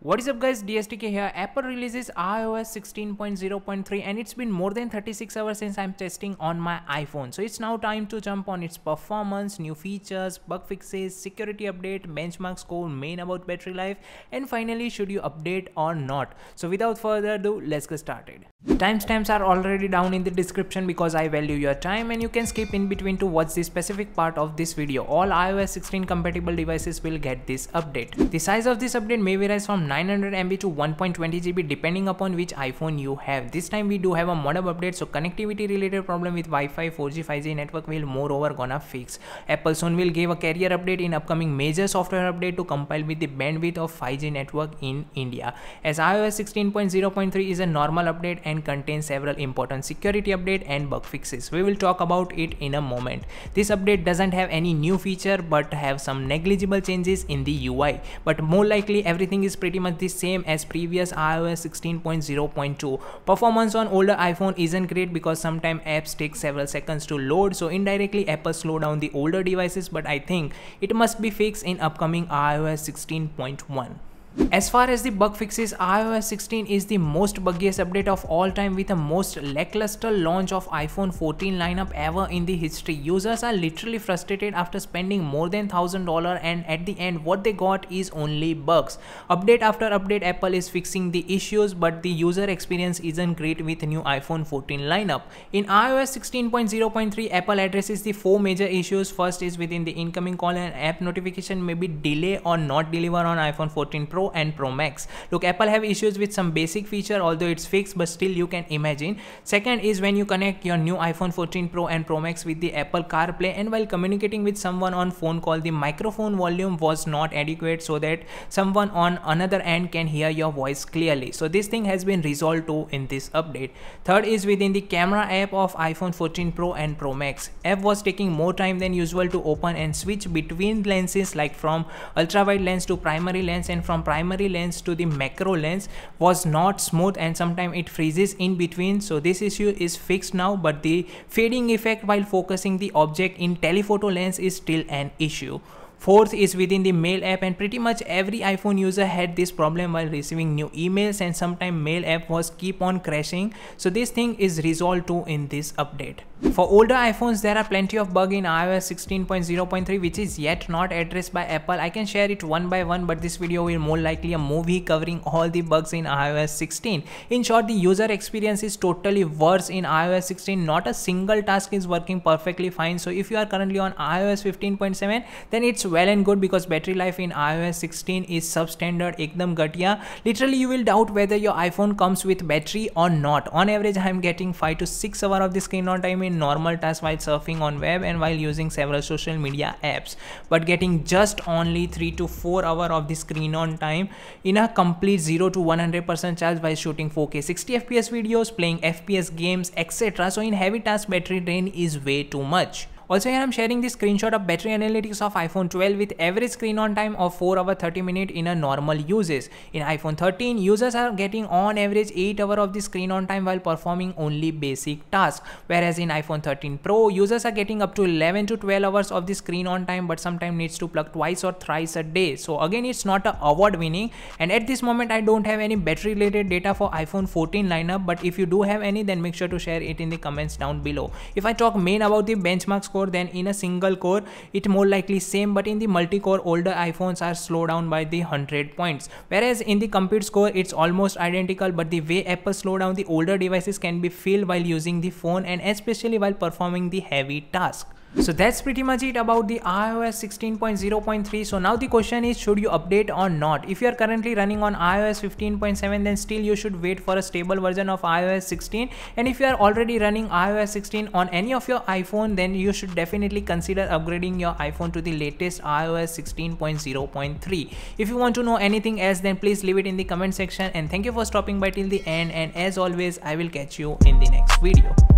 What is up guys, DSTK here. Apple releases iOS 16.0.3 and it's been more than 36 hours since I'm testing on my iPhone. So it's now time to jump on its performance, new features, bug fixes, security update, benchmark score, main about battery life and finally should you update or not. So without further ado, let's get started. Timestamps are already down in the description because I value your time and you can skip in between to watch the specific part of this video. All iOS 16 compatible devices will get this update. The size of this update may vary from 900 MB to 1.20 GB depending upon which iPhone you have. This time we do have a modem update so connectivity related problem with Wi-Fi, 4G, 5G network will moreover gonna fix. Apple soon will give a carrier update in upcoming major software update to compile with the bandwidth of 5G network in India. As iOS 16.0.3 is a normal update and contains several important security update and bug fixes. We will talk about it in a moment. This update doesn't have any new feature but have some negligible changes in the UI. But more likely everything is pretty pretty much the same as previous iOS 16.0.2. Performance on older iPhone isn't great because sometimes apps take several seconds to load so indirectly Apple slow down the older devices but I think it must be fixed in upcoming iOS 16.1. As far as the bug fixes, iOS 16 is the most buggiest update of all time with the most lackluster launch of iPhone 14 lineup ever in the history. Users are literally frustrated after spending more than $1000 and at the end what they got is only bugs. Update after update Apple is fixing the issues but the user experience isn't great with new iPhone 14 lineup. In iOS 16.0.3 Apple addresses the four major issues. First is within the incoming call and app notification may be delay or not deliver on iPhone 14 Pro and Pro Max. Look, Apple have issues with some basic feature, although it's fixed, but still you can imagine. Second is when you connect your new iPhone 14 Pro and Pro Max with the Apple CarPlay and while communicating with someone on phone call, the microphone volume was not adequate so that someone on another end can hear your voice clearly. So this thing has been resolved too in this update. Third is within the camera app of iPhone 14 Pro and Pro Max. App was taking more time than usual to open and switch between lenses like from ultra wide lens to primary lens and from primary lens to the macro lens was not smooth and sometimes it freezes in between. So this issue is fixed now but the fading effect while focusing the object in telephoto lens is still an issue Fourth is within the mail app and pretty much every iPhone user had this problem while receiving new emails and sometimes mail app was keep on crashing. So this thing is resolved too in this update. For older iPhones, there are plenty of bug in iOS 16.0.3 which is yet not addressed by Apple. I can share it one by one but this video will more likely a movie covering all the bugs in iOS 16. In short, the user experience is totally worse in iOS 16. Not a single task is working perfectly fine. So if you are currently on iOS 15.7 then it's well and good because battery life in iOS 16 is substandard ekdam ghatiya literally you will doubt whether your iphone comes with battery or not. On average i am getting 5 to 6 hour of the screen on time in normal tasks while surfing on web and while using several social media apps. But getting just only 3 to 4 hour of the screen on time in a complete 0 to 100% charge while shooting 4k 60 fps videos playing fps games etc so in heavy task battery drain is way too much also here I'm sharing the screenshot of battery analytics of iPhone 12 with average screen on time of 4 hour 30 minute in a normal uses. In iPhone 13, users are getting on average 8 hour of the screen on time while performing only basic tasks. Whereas in iPhone 13 Pro, users are getting up to 11 to 12 hours of the screen on time but sometimes needs to plug twice or thrice a day. So again, it's not a award winning and at this moment I don't have any battery related data for iPhone 14 lineup but if you do have any then make sure to share it in the comments down below. If I talk main about the benchmark score core then in a single core it more likely same but in the multi-core older iPhones are slowed down by the 100 points whereas in the compute score it's almost identical but the way Apple slow down the older devices can be feel while using the phone and especially while performing the heavy task. So that's pretty much it about the iOS 16.0.3. So now the question is should you update or not? If you are currently running on iOS 15.7 then still you should wait for a stable version of iOS 16 and if you are already running iOS 16 on any of your iPhone then you should definitely consider upgrading your iPhone to the latest iOS 16.0.3. If you want to know anything else then please leave it in the comment section and thank you for stopping by till the end and as always I will catch you in the next video.